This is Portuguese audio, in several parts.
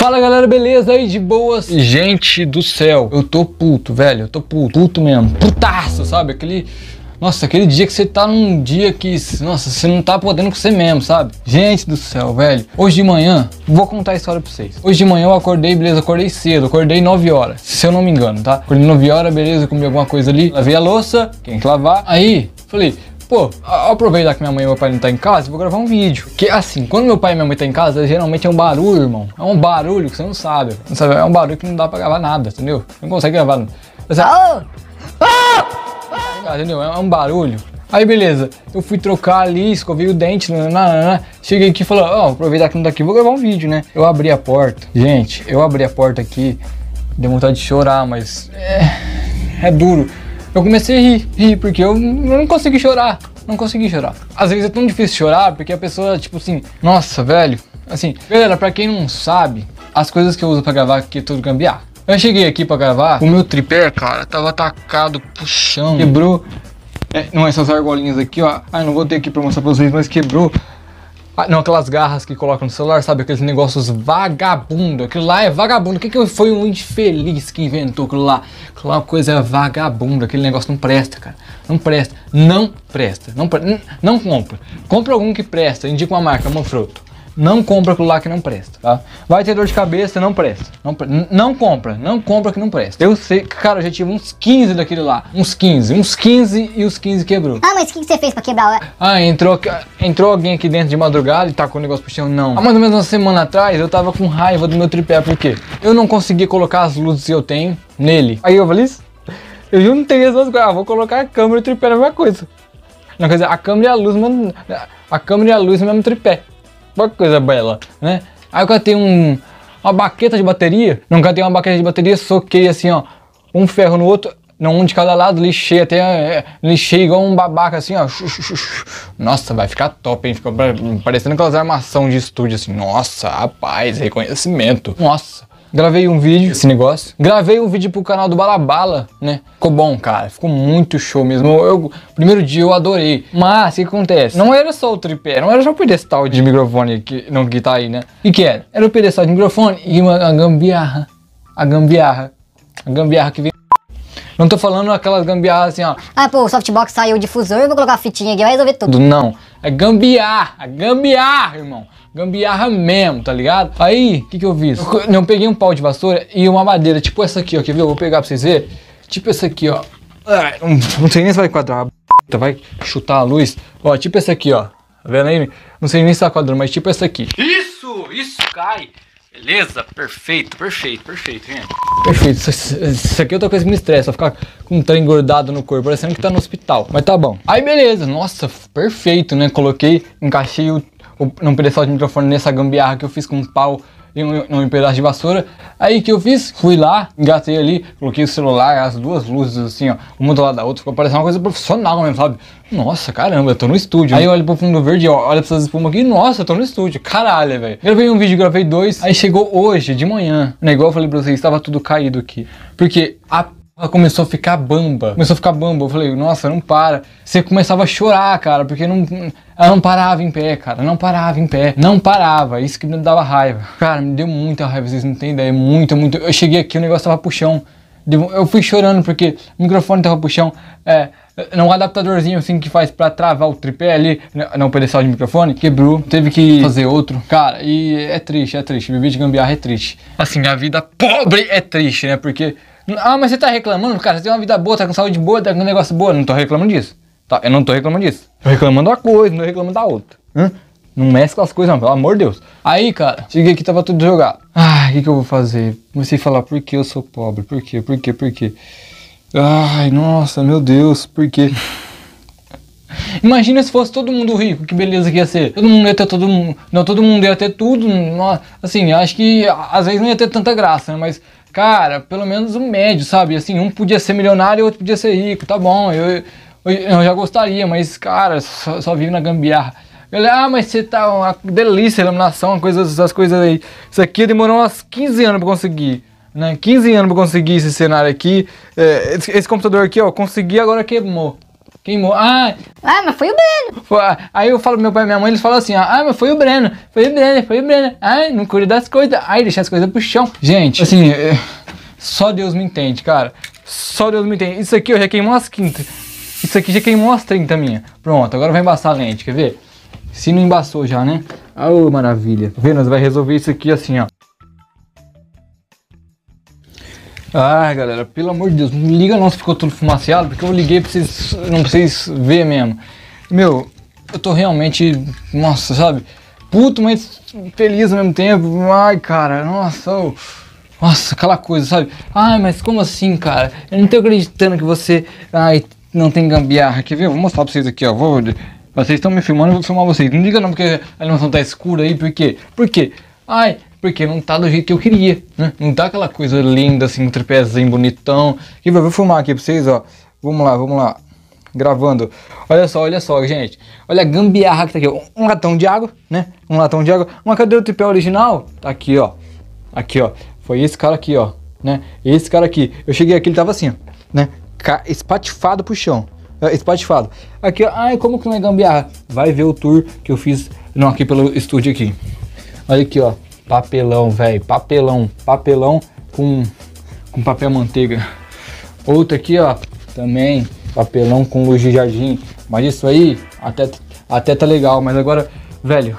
Fala galera, beleza aí de boas? Gente do céu, eu tô puto, velho, eu tô puto, puto mesmo, putaço, sabe? Aquele, nossa, aquele dia que você tá num dia que, nossa, você não tá podendo com você mesmo, sabe? Gente do céu, velho, hoje de manhã, vou contar a história pra vocês. Hoje de manhã eu acordei, beleza, acordei cedo, acordei 9 horas, se eu não me engano, tá? Acordei 9 horas, beleza, comi alguma coisa ali, lavei a louça, quem que lavar, aí, falei, Pô, aproveitar que minha mãe e meu pai não tá em casa, vou gravar um vídeo. Que assim, quando meu pai e minha mãe tá em casa, geralmente é um barulho, irmão. É um barulho que você não sabe. Não sabe? É um barulho que não dá pra gravar nada, entendeu? Não consegue gravar. Você... Ah! Ah! Entendeu? É um barulho. Aí beleza, eu fui trocar ali, escovei o dente, nanana, cheguei aqui e falei, ó, oh, aproveitar que não tá aqui, vou gravar um vídeo, né? Eu abri a porta, gente, eu abri a porta aqui, deu vontade de chorar, mas é, é duro. Eu comecei a rir, rir, porque eu não consegui chorar. Não consegui chorar. Às vezes é tão difícil chorar porque a pessoa, tipo assim, nossa, velho. Assim, galera, pra quem não sabe, as coisas que eu uso pra gravar aqui é tudo gambiar. Eu cheguei aqui pra gravar, o meu tripé, cara, tava atacado pro chão, quebrou. É, não, essas argolinhas aqui, ó. Ah, não vou ter aqui pra mostrar pra vocês, mas quebrou ah, não, aquelas garras que colocam no celular, sabe? Aqueles negócios vagabundo. Aquilo lá é vagabundo. O que, que foi um infeliz que inventou aquilo lá? Aquilo lá é coisa vagabunda. Aquele negócio não presta, cara. Não presta. Não presta. Não, pre... não compra. Compra algum que presta. Indica uma marca, Manfrotto. Não compra aquilo lá que não presta, tá? Vai ter dor de cabeça, não presta. Não, não compra, não compra que não presta. Eu sei, cara, eu já tive uns 15 daquele lá. Uns 15, uns 15 e os 15 quebrou. Ah, mas o que, que, você fez pra quebrar? Ah, entrou, entrou alguém aqui dentro de madrugada e tacou o negócio pro chão? Não. Há mais ou menos uma semana atrás eu tava com raiva do meu tripé, porque eu não conseguia colocar as luzes que eu tenho nele. Aí eu falei isso? Eu juntei as duas coisas. Ah, vou colocar a câmera e o tripé na mesma coisa. Não, quer dizer, a câmera e a luz, a câmera e a luz no mesmo tripé. Que coisa bela, né? Aí eu catei um, uma baqueta de bateria, não catei uma baqueta de bateria, soquei assim, ó, um ferro no outro, não, um de cada lado, lixei até, é, lixei igual um babaca assim, ó. Nossa, vai ficar top, hein? Ficou parecendo aquelas armação de estúdio assim. Nossa, rapaz, reconhecimento. Nossa. Gravei um vídeo, esse negócio. Gravei um vídeo pro canal do Balabala, né? Ficou bom, cara. Ficou muito show mesmo. Eu, primeiro dia eu adorei. Mas, o que acontece? Não era só o tripé, não era só o pedestal de microfone que, não, que tá aí, né? O que era? Era o pedestal de microfone e uma a gambiarra. A gambiarra. A gambiarra que vem não tô falando aquelas gambiarras assim, ó. Ah, pô, o softbox saiu o difusor, eu vou colocar a fitinha aqui, vai resolver tudo. Não, é gambiarra, gambiarra, irmão. Gambiarra mesmo, tá ligado? Aí, o que que eu fiz? Eu, eu, peguei um pau de vassoura e uma madeira, tipo essa aqui, ó, quer ver? Eu vou pegar pra vocês verem. Tipo essa aqui, ó. Não, não sei nem se vai quadrar, vai chutar a luz. Ó, tipo essa aqui, ó. Tá vendo aí? Não sei nem se tá quadrando, mas tipo essa aqui. Isso, isso, cai. Beleza? Perfeito, perfeito, perfeito, gente. Perfeito. Isso, isso, aqui é outra coisa que me estressa, ficar com um trem engordado no corpo, parecendo que tá no hospital. Mas tá bom. Aí beleza, nossa, perfeito, né? Coloquei, encaixei o, o, num pedestal de microfone nessa gambiarra que eu fiz com um pau e um, um pedaço de vassoura. Aí que eu fiz? Fui lá, engatei ali, coloquei o celular, as duas luzes assim, ó, uma do lado da outra, ficou parecendo uma coisa profissional mesmo, sabe? Nossa, caramba, eu tô no estúdio. Aí eu olho pro fundo verde, ó, olha pra essas espumas aqui, nossa, eu tô no estúdio, caralho, velho. Gravei um vídeo, gravei dois, aí chegou hoje, de manhã, né, igual eu falei pra vocês, estava tudo caído aqui. Porque a ela começou a ficar bamba. Começou a ficar bamba. Eu falei, nossa, não para. Você começava a chorar, cara, porque não, ela não parava em pé, cara. Não parava em pé. Não parava. Isso que me dava raiva. Cara, me deu muita raiva, vocês não têm ideia. Muita, muito. Eu cheguei aqui, o negócio tava pro chão. Eu fui chorando porque o microfone tava pro chão. É, um adaptadorzinho assim que faz para travar o tripé ali, não pedestal de microfone, quebrou, teve que fazer outro. Cara, e é triste, é triste. Viver de gambiarra é triste. Assim, a vida pobre é triste, né? Porque ah, mas você tá reclamando, cara, você tem uma vida boa, tá com saúde boa, tá com um negócio boa. Não tô reclamando disso. Tá, eu não tô reclamando disso. Tô reclamando da coisa, não tô reclamando da outra. Hã? Não mescla as coisas, não, pelo amor de Deus. Aí, cara, cheguei aqui, tava tudo jogado. Ah, o que, que eu vou fazer? Comecei a falar, por que eu sou pobre? Por quê? Por quê? Por quê? Ai, nossa, meu Deus, por quê? Imagina se fosse todo mundo rico, que beleza que ia ser. Todo mundo ia ter todo mundo. Não, todo mundo ia ter tudo. Assim, acho que às vezes não ia ter tanta graça, né? Mas cara, pelo menos um médio, sabe? Assim, um podia ser milionário e outro podia ser rico, tá bom, eu, eu, eu já gostaria, mas, cara, só, só vive na gambiarra. Ele, ah, mas você tá uma delícia, iluminação, coisas, essas coisas aí. Isso aqui demorou uns 15 anos pra conseguir. Né? 15 anos pra conseguir esse cenário aqui. É, esse, esse, computador aqui, ó, consegui, agora queimou. Queimou. Ah, Ah, mas foi o Breno. foi- aí eu falo pro meu pai e minha mãe, eles falam assim, ó, ah, mas foi o Breno, foi o Breno, foi o Breno. Ai, não cuida das coisas. Ai, deixa as coisas pro chão. Gente, assim, é, só Deus me entende, cara. Só Deus me entende. Isso aqui eu já queimou umas 30. Isso aqui já queimou umas 30 minha. Pronto, agora vai embaçar a lente, quer ver? Se não embaçou já, né? Ah, ô, maravilha. Tá vendo? Nós vai resolver isso aqui assim, ó. Ai, galera, pelo amor de Deus, não liga não se ficou tudo fumaciado, porque eu liguei pra vocês, não pra vocês verem mesmo. Meu, eu tô realmente, nossa, sabe? Puto, mas feliz ao mesmo tempo. Ai, cara, nossa, nossa, aquela coisa, sabe? Ai, mas como assim, cara? Eu não tô acreditando que você, ai, não tem gambiarra. Quer ver? Eu vou mostrar pra vocês aqui, ó. Vou, vocês estão me filmando, eu vou filmar vocês. Não diga não porque a animação tá escura aí, por quê? Por quê? Ai, porque não tá do jeito que eu queria, né? Não tá aquela coisa linda, assim, um tripézinho bonitão. E vou filmar aqui pra vocês, ó. Vamos lá, vamos lá. Gravando. Olha só, olha só, gente. Olha a gambiarra que tá aqui. Um latão de água, né? Um latão de água. Uma cadeira do tripé original. Tá aqui, ó. Aqui, ó. Foi esse cara aqui, ó. Né? Esse cara aqui. Eu cheguei aqui, ele tava assim. Né? Espatifado pro chão. É, Espatifado. Aqui. Ai, como que não é gambiarra? Vai ver o tour que eu fiz. Não, aqui pelo estúdio aqui. Olha aqui, ó. Papelão, velho. Papelão. Papelão com, com papel manteiga. Outro aqui, ó. Também papelão com luz de jardim. Mas isso aí até, até tá legal. Mas agora, velho.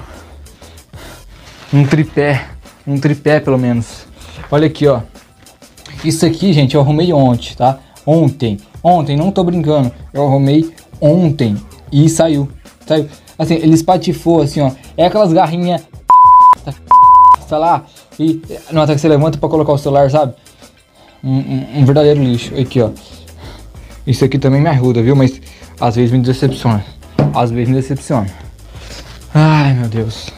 Um tripé. Um tripé, pelo menos. Olha aqui, ó. Isso aqui, gente, eu arrumei ontem, tá? Ontem. Ontem, não tô brincando. Eu arrumei ontem. E saiu. Saiu. Assim, ele espatifou, assim, ó. É aquelas garrinhas tá lá e não até que você levanta pra colocar o celular, sabe? Um, um- um verdadeiro lixo. Aqui, ó. Isso aqui também me ajuda, viu? Mas às vezes me decepciona. Às vezes me decepciona. Ai, meu Deus.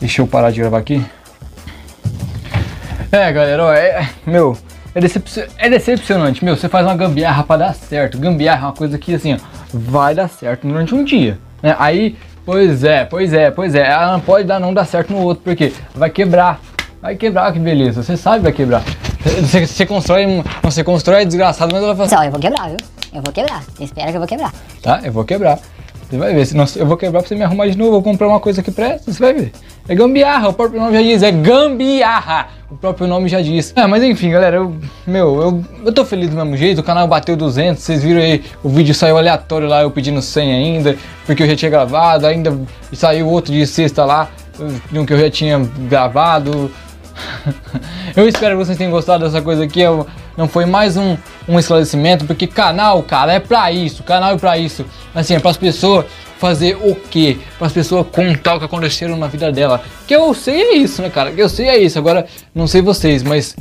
Deixa eu parar de gravar aqui. É, galera, ó, é, meu, é, decepci- é decepcionante, meu, você faz uma gambiarra pra dar certo, gambiarra é uma coisa que, assim, ó, vai dar certo durante um dia, né, aí, pois é, pois é, pois é, ela não pode dar, não dar certo no outro, porque vai quebrar, vai quebrar, que beleza, você sabe que vai quebrar, você, você constrói, você constrói desgraçado, mas ela fala assim, Só, eu vou quebrar, viu? Eu vou quebrar. Espera que eu vou quebrar. tá, eu vou quebrar. Você vai ver, senão eu vou quebrar pra você me arrumar de novo, vou comprar uma coisa que presta, você vai ver. É gambiarra, o próprio nome já diz, é gambiarra. O próprio nome já diz. É, mas enfim, galera, eu, meu, eu, eu tô feliz do mesmo jeito, o canal bateu 200, vocês viram aí, o vídeo saiu aleatório lá, eu pedindo 100 ainda, porque eu já tinha gravado, ainda saiu outro de sexta lá, de um que eu já tinha gravado. Eu espero que vocês tenham gostado dessa coisa aqui. Eu- não foi mais um, um esclarecimento, porque canal, cara, é pra isso. Canal é pra isso. Assim, é para as pessoas fazer o quê? Para as pessoas contar o que aconteceram na vida dela. Que eu sei é isso, né, cara? Que eu sei é isso. Agora, não sei vocês, mas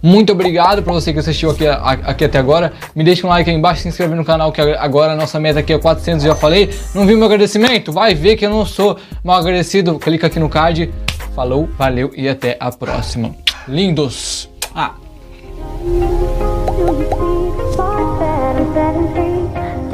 muito obrigado pra você que assistiu aqui, aqui até agora. Me deixa um like aí embaixo, se inscreve no canal, que agora a nossa meta aqui é 400, já falei. Não viu meu agradecimento? Vai ver que eu não sou mal agradecido. Clica aqui no card. Falou, valeu e até a próxima. Lindos! Ah.